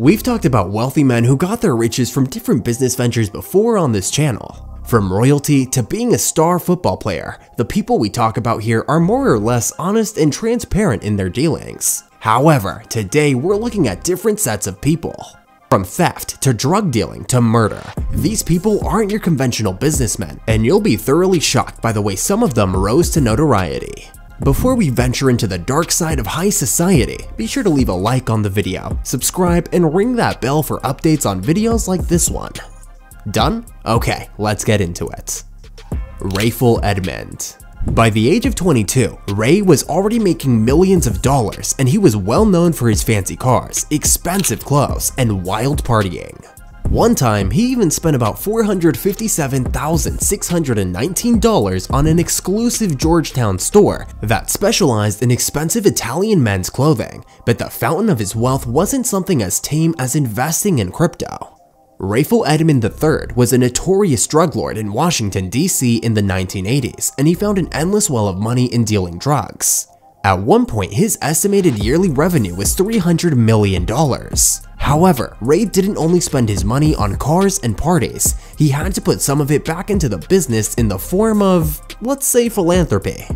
We've talked about wealthy men who got their riches from different business ventures before on this channel. From royalty to being a star football player, the people we talk about here are more or less honest and transparent in their dealings. However, today we're looking at different sets of people. From theft to drug dealing to murder, these people aren't your conventional businessmen, and you'll be thoroughly shocked by the way some of them rose to notoriety. Before we venture into the dark side of high society, be sure to leave a like on the video, subscribe, and ring that bell for updates on videos like this one. Done? Okay, let's get into it. Rayful Edmond by the age of 22, Ray was already making millions of dollars and he was well known for his fancy cars, expensive clothes, and wild partying. One time, he even spent about $457,619 on an exclusive Georgetown store that specialized in expensive Italian men's clothing, but the fountain of his wealth wasn't something as tame as investing in crypto. Rayful Edmond III was a notorious drug lord in Washington, D.C. in the 1980s, and he found an endless well of money in dealing drugs. At one point, his estimated yearly revenue was $300 million. However, Ray didn't only spend his money on cars and parties, he had to put some of it back into the business in the form of, let's say, philanthropy.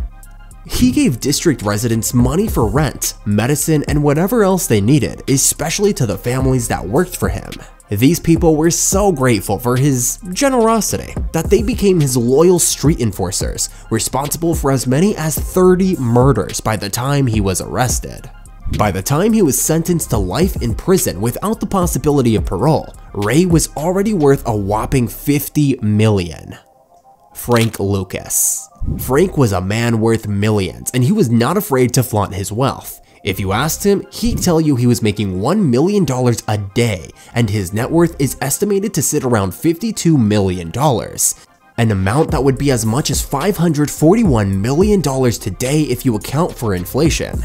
He gave district residents money for rent, medicine, and whatever else they needed, especially to the families that worked for him. These people were so grateful for his generosity that they became his loyal street enforcers, responsible for as many as 30 murders by the time he was arrested. By the time he was sentenced to life in prison without the possibility of parole, Ray was already worth a whopping 50 million. Frank Lucas. Frank was a man worth millions and he was not afraid to flaunt his wealth. If you asked him, he'd tell you he was making $1 million a day and his net worth is estimated to sit around $52 million, an amount that would be as much as $541 million today if you account for inflation.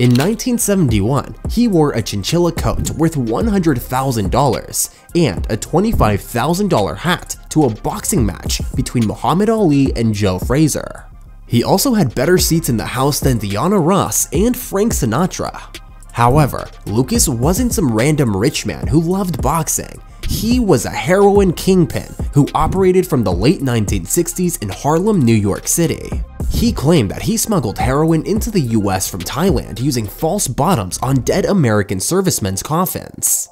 In 1971, he wore a chinchilla coat worth $100,000 and a $25,000 hat to a boxing match between Muhammad Ali and Joe Frazier. He also had better seats in the house than Diana Ross and Frank Sinatra. However, Lucas wasn't some random rich man who loved boxing. He was a heroin kingpin who operated from the late 1960s in Harlem, New York City. He claimed that he smuggled heroin into the US from Thailand using false bottoms on dead American servicemen's coffins.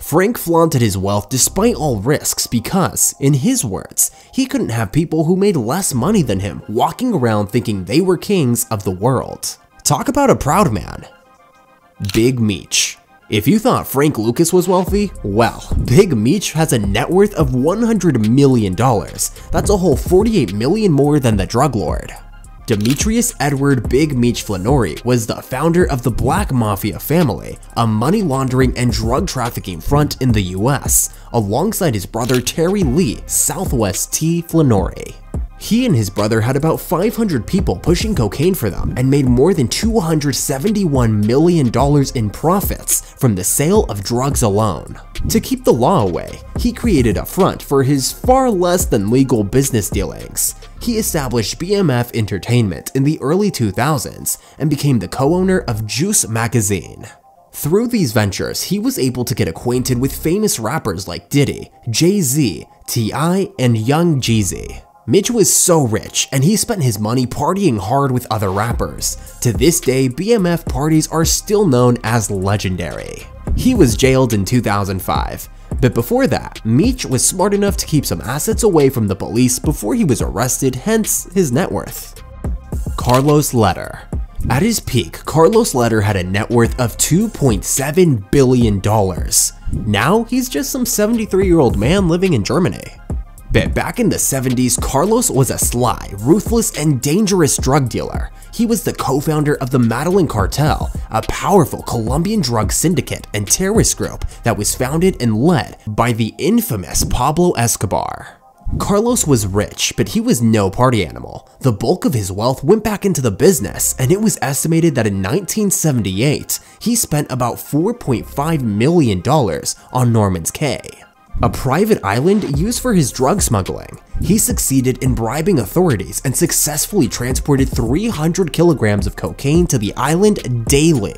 Frank flaunted his wealth despite all risks because, in his words, he couldn't have people who made less money than him walking around thinking they were kings of the world. Talk about a proud man. Big Meech. If you thought Frank Lucas was wealthy, well, Big Meech has a net worth of $100 million. That's a whole 48 million more than the drug lord. Demetrius Edward Big Meech Flenory was the founder of the Black Mafia family, a money laundering and drug trafficking front in the US, alongside his brother Terry Lee Southwest T. Flenory. He and his brother had about 500 people pushing cocaine for them and made more than $271 million in profits from the sale of drugs alone. To keep the law away, he created a front for his far less than legal business dealings. He established BMF Entertainment in the early 2000s and became the co-owner of Juice Magazine. Through these ventures, he was able to get acquainted with famous rappers like Diddy, Jay-Z, T.I., and Young Jeezy. Meech was so rich, and he spent his money partying hard with other rappers. To this day, BMF parties are still known as legendary. He was jailed in 2005, but before that, Meech was smart enough to keep some assets away from the police before he was arrested, hence his net worth. Carlos Lehder At his peak, Carlos Lehder had a net worth of $2.7 billion. Now, he's just some 73-year-old man living in Germany. But back in the 70s, Carlos was a sly, ruthless, and dangerous drug dealer. He was the co-founder of the Medellin Cartel, a powerful Colombian drug syndicate and terrorist group that was founded and led by the infamous Pablo Escobar. Carlos was rich, but he was no party animal. The bulk of his wealth went back into the business, and it was estimated that in 1978, he spent about $4.5 million on Norman's Cay a private island used for his drug smuggling. He succeeded in bribing authorities and successfully transported 300 kilograms of cocaine to the island daily.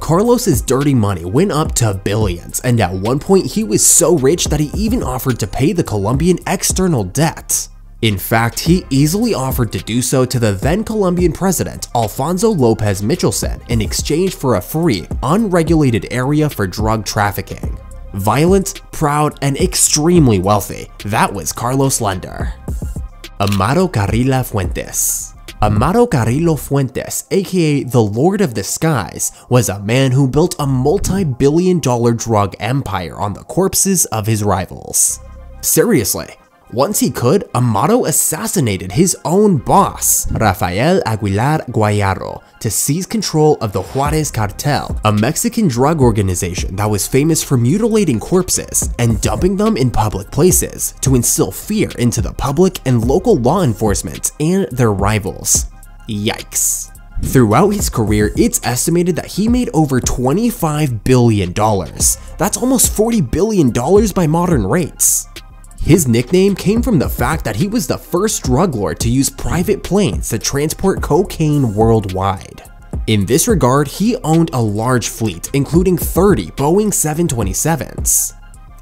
Carlos's dirty money went up to billions, and at one point he was so rich that he even offered to pay the Colombian external debt. In fact, he easily offered to do so to the then Colombian president Alfonso Lopez Michelsen in exchange for a free, unregulated area for drug trafficking. Violent, proud, and extremely wealthy, that was Carlos Lehder. Amado Carrillo Fuentes Amado Carrillo Fuentes, aka the Lord of the Skies, was a man who built a multi-billion dollar drug empire on the corpses of his rivals. Seriously, once he could, Amado assassinated his own boss, Rafael Aguilar Guajardo, to seize control of the Juarez Cartel, a Mexican drug organization that was famous for mutilating corpses and dumping them in public places to instill fear into the public and local law enforcement and their rivals. Yikes. Throughout his career, it's estimated that he made over $25 billion. That's almost $40 billion by modern rates. His nickname came from the fact that he was the first drug lord to use private planes to transport cocaine worldwide. In this regard, he owned a large fleet, including 30 Boeing 727s.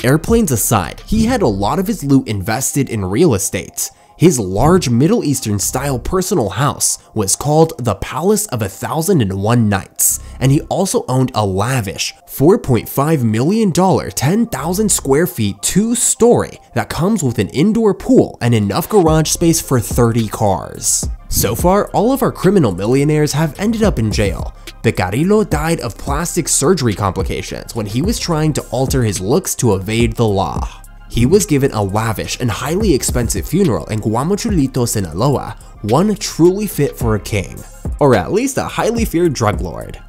Airplanes aside, he had a lot of his loot invested in real estate, his large Middle Eastern style personal house was called the Palace of a Thousand and One Nights, and he also owned a lavish $4.5 million 10,000 square feet two story that comes with an indoor pool and enough garage space for 30 cars. So far, all of our criminal millionaires have ended up in jail, but Carrillo died of plastic surgery complications when he was trying to alter his looks to evade the law. He was given a lavish and highly expensive funeral in Guamuchilito, Sinaloa, one truly fit for a king, or at least a highly feared drug lord.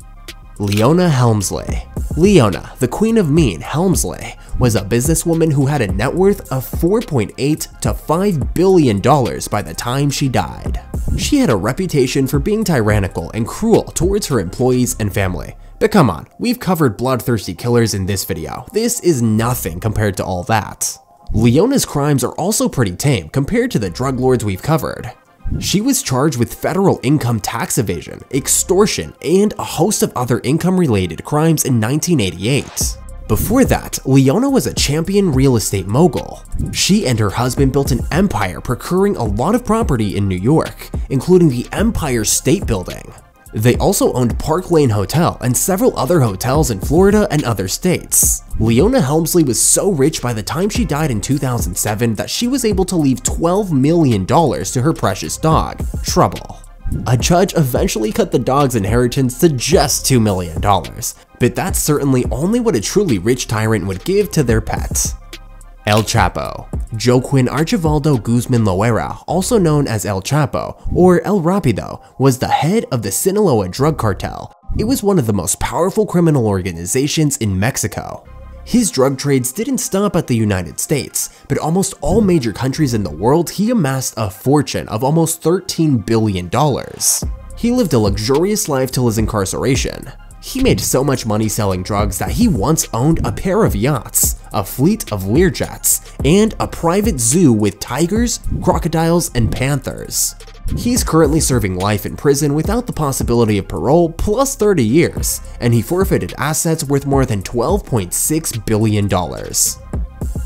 Leona Helmsley Leona, the Queen of Mean Helmsley, was a businesswoman who had a net worth of 4.8 to 5 billion dollars by the time she died. She had a reputation for being tyrannical and cruel towards her employees and family, but come on, we've covered bloodthirsty killers in this video. This is nothing compared to all that. Leona's crimes are also pretty tame compared to the drug lords we've covered. She was charged with federal income tax evasion, extortion, and a host of other income-related crimes in 1988. Before that, Leona was a champion real estate mogul. She and her husband built an empire procuring a lot of property in New York, including the Empire State Building. They also owned Park Lane Hotel and several other hotels in Florida and other states. Leona Helmsley was so rich by the time she died in 2007 that she was able to leave $12 million to her precious dog, Trouble. A judge eventually cut the dog's inheritance to just $2 million, but that's certainly only what a truly rich tyrant would give to their pet. El Chapo Joaquin Archivaldo Guzman Loera, also known as El Chapo or El Rapido, was the head of the Sinaloa drug cartel. It was one of the most powerful criminal organizations in Mexico. His drug trades didn't stop at the United States, but almost all major countries in the world he amassed a fortune of almost $13 billion. He lived a luxurious life till his incarceration. He made so much money selling drugs that he once owned a pair of yachts, a fleet of Learjets, and a private zoo with tigers, crocodiles, and panthers. He's currently serving life in prison without the possibility of parole plus 30 years, and he forfeited assets worth more than $12.6 billion.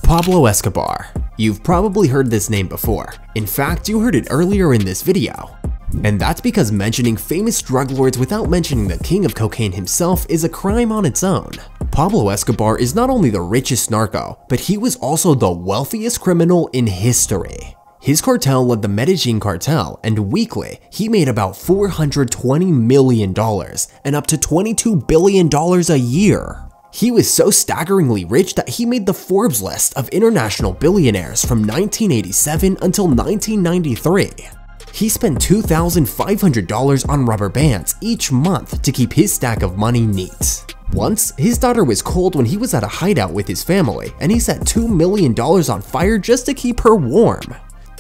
Pablo Escobar. You've probably heard this name before. In fact, you heard it earlier in this video. And that's because mentioning famous drug lords without mentioning the king of cocaine himself is a crime on its own. Pablo Escobar is not only the richest narco, but he was also the wealthiest criminal in history. His cartel led the Medellin cartel, and weekly, he made about $420 million and up to $22 billion a year. He was so staggeringly rich that he made the Forbes list of international billionaires from 1987 until 1993. He spent $2,500 on rubber bands each month to keep his stack of money neat. Once, his daughter was cold when he was at a hideout with his family, and he set $2 million on fire just to keep her warm.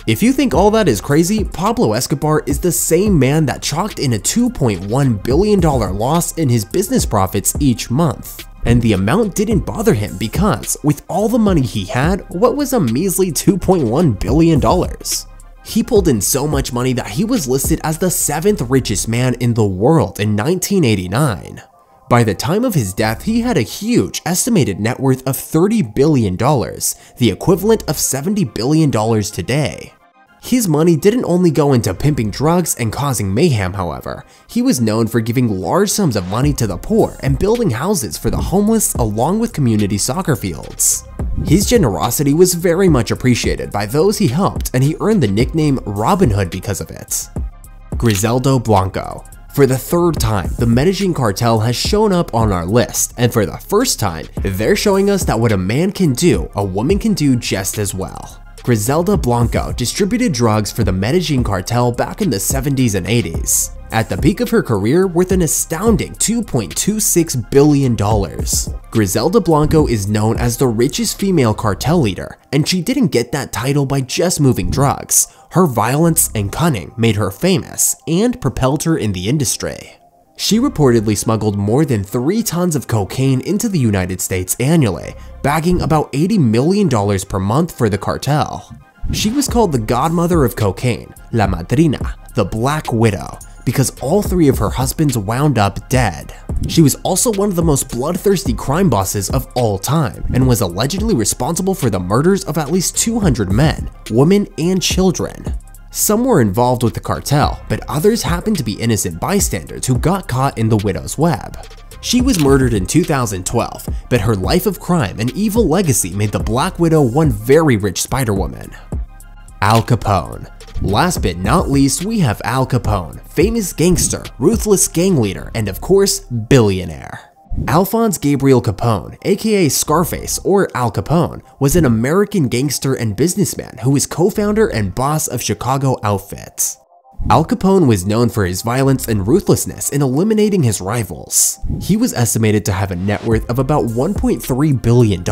If you think all that is crazy, Pablo Escobar is the same man that chalked in a $2.1 billion loss in his business profits each month. And the amount didn't bother him because, with all the money he had, what was a measly $2.1 billion? He pulled in so much money that he was listed as the seventh richest man in the world in 1989. By the time of his death, he had a huge estimated net worth of $30 billion, the equivalent of $70 billion today. His money didn't only go into pimping drugs and causing mayhem, however. He was known for giving large sums of money to the poor and building houses for the homeless along with community soccer fields. His generosity was very much appreciated by those he helped and he earned the nickname Robin Hood because of it. Griselda Blanco for the third time, the Medellin cartel has shown up on our list, and for the first time, they're showing us that what a man can do, a woman can do just as well. Griselda Blanco distributed drugs for the Medellin cartel back in the 70s and 80s. At the peak of her career, worth an astounding $2.26 billion. Griselda Blanco is known as the richest female cartel leader, and she didn't get that title by just moving drugs. Her violence and cunning made her famous and propelled her in the industry. She reportedly smuggled more than 3 tons of cocaine into the United States annually, bagging about $80 million per month for the cartel. She was called the godmother of cocaine, La Madrina, the Black Widow, because all three of her husbands wound up dead. She was also one of the most bloodthirsty crime bosses of all time, and was allegedly responsible for the murders of at least 200 men, women, and children. Some were involved with the cartel, but others happened to be innocent bystanders who got caught in the widow's web. She was murdered in 2012, but her life of crime and evil legacy made the Black Widow one very rich Spider-Woman. Al Capone Last but not least, we have Al Capone, famous gangster, ruthless gang leader, and of course, billionaire. Alphonse Gabriel Capone, aka Scarface or Al Capone, was an American gangster and businessman who was co-founder and boss of Chicago Outfits. Al Capone was known for his violence and ruthlessness in eliminating his rivals. He was estimated to have a net worth of about $1.3 billion.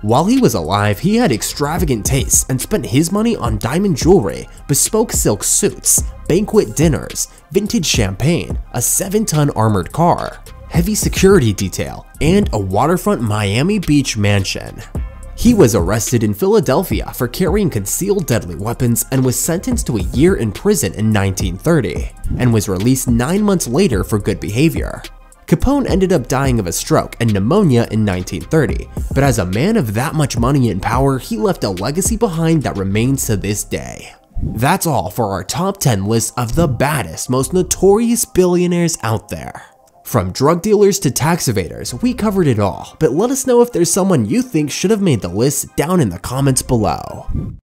While he was alive, he had extravagant tastes and spent his money on diamond jewelry, bespoke silk suits, banquet dinners, vintage champagne, a 7-ton armored car, heavy security detail, and a waterfront Miami Beach mansion. He was arrested in Philadelphia for carrying concealed deadly weapons and was sentenced to a year in prison in 1930, and was released nine months later for good behavior. Capone ended up dying of a stroke and pneumonia in 1930, but as a man of that much money and power, he left a legacy behind that remains to this day. That's all for our top 10 list of the baddest, most notorious billionaires out there. From drug dealers to tax evaders, we covered it all, but let us know if there's someone you think should have made the list down in the comments below.